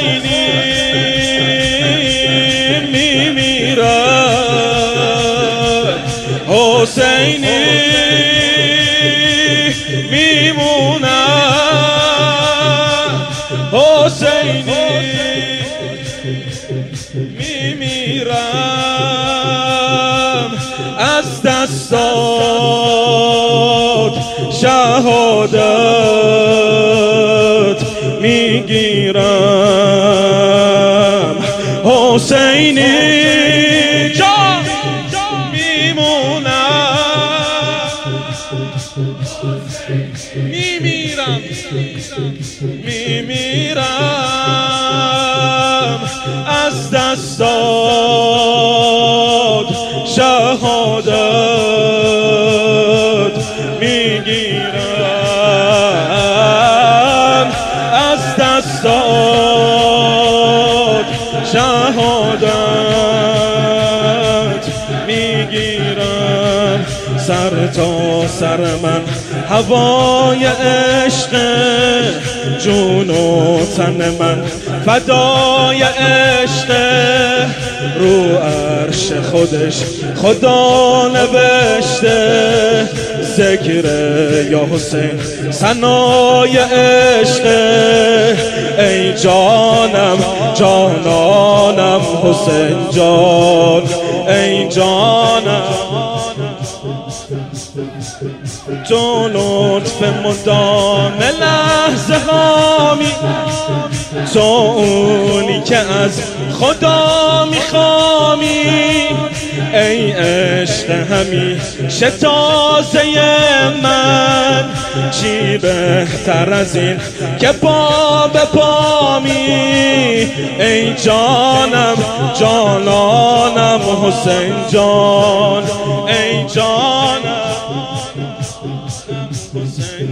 حسینی میمیرم حسینی میمونم حسینی میمیرم از دستات شهادت میمیرم از دستات شهادت می‌گیرم. از دستات شهادت می‌گیرم. سر تا سر من هوای عشق جون و تن من. فدای عشق رو عرش خودش. خدا نوشته ذکر یا حسین. سنای عشق ای جانم جانانم حسین جان. ای جانم. تو لطف مدام لحظه هامی تو اونی که از خدا میخوامی. ای عشق همیشه تازه من چی بهتر از این که پا به پامی. ای جانم جانانم حسین جان. ای جانم.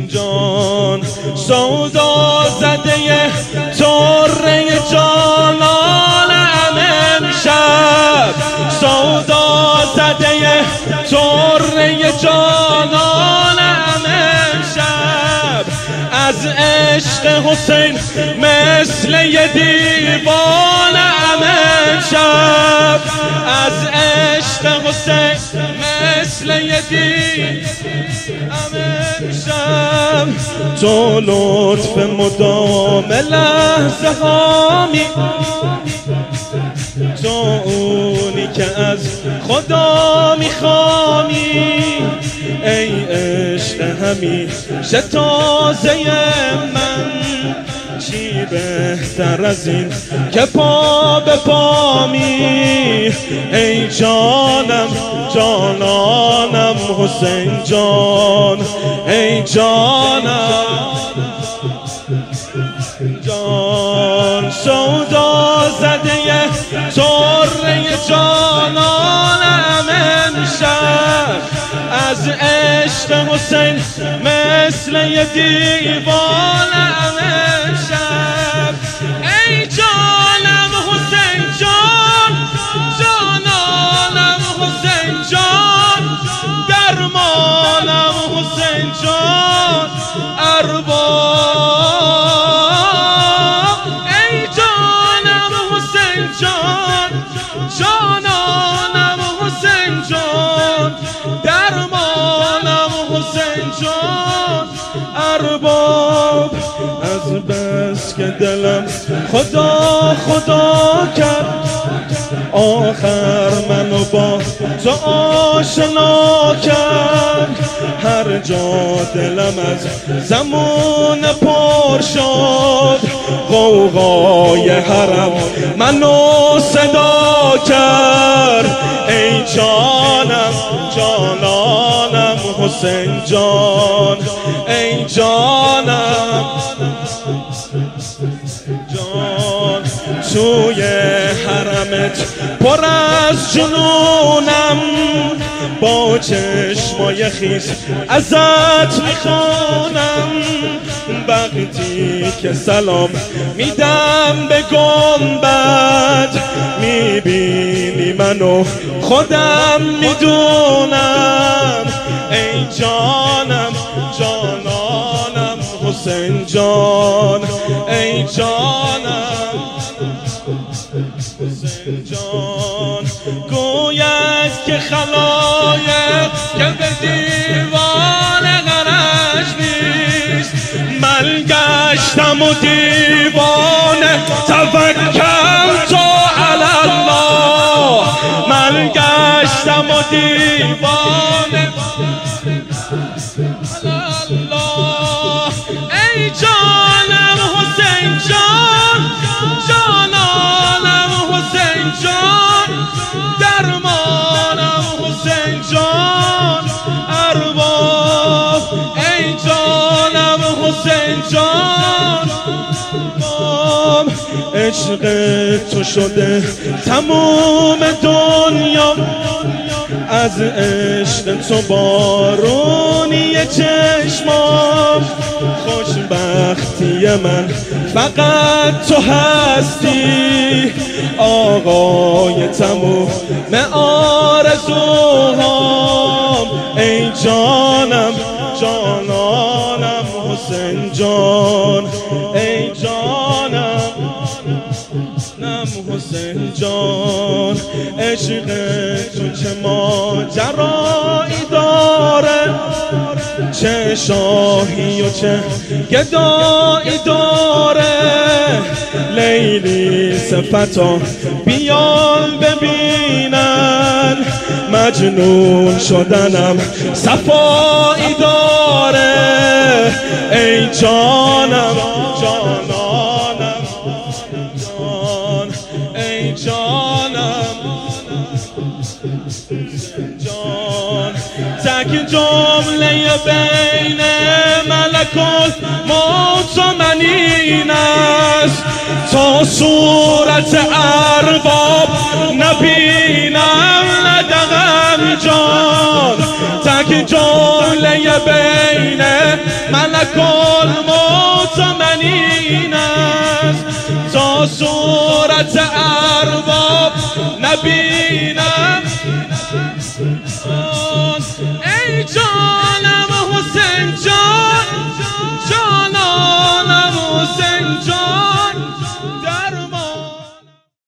جان. سودا زده تره جانانم امشب. سودا زده تره جانانم امشب. از عشق حسین مثل یه دیوانم امشب. از عشق حسین مثل یه امشب تو لطف مدام لحظه هامی تو اونی که از خدا میخوامی ای عشق همیشه تازه من چی بهتر از این که پا به پامی ای جانم جانانم حسین جان. ای جانم. جان سودا زده تره جانانم امشب. از عشق حسین مثل یه دیوانم از بس که دلم خدا خدا کرد. آخر منو با تو آشنا کرد. هر جا دلم از زمان پر شد. غوغای حرم منو صدا کرد. ای جانم جانانم حسین جان. ای جانم جان توی حرمت پر از جنونم. با چشمای خیز ازت می‌خوانم. وقتی که سلام میدم به گنبد می‌بینی منو خودم می‌دونم. ای جانم جان ای جانم. حسین جان گوید که خلایق که به دیوان غرش نیست. من گشتم و دیوانه توکم تو علالله من گشتم و دیوانه عشق تو شده تموم دنیا. از عشق تو بارونی چشمام. خوشبختی من فقط تو هستی. آقای تموم آرزوهام ای جانم جان عشق تو چه ماجرایی داره؟ چه شاهی و چه گدایی داره؟ لیلی صفتا بیان ببینن مجنون شدنم صفایی داره. ای جانم جانانم جان تک جمله بین ملک موت و منین است. تا صورت ارباب نبینم ندغم جان. تک جمله بین ملک موت و منین است. تا صورت ارباب نبینم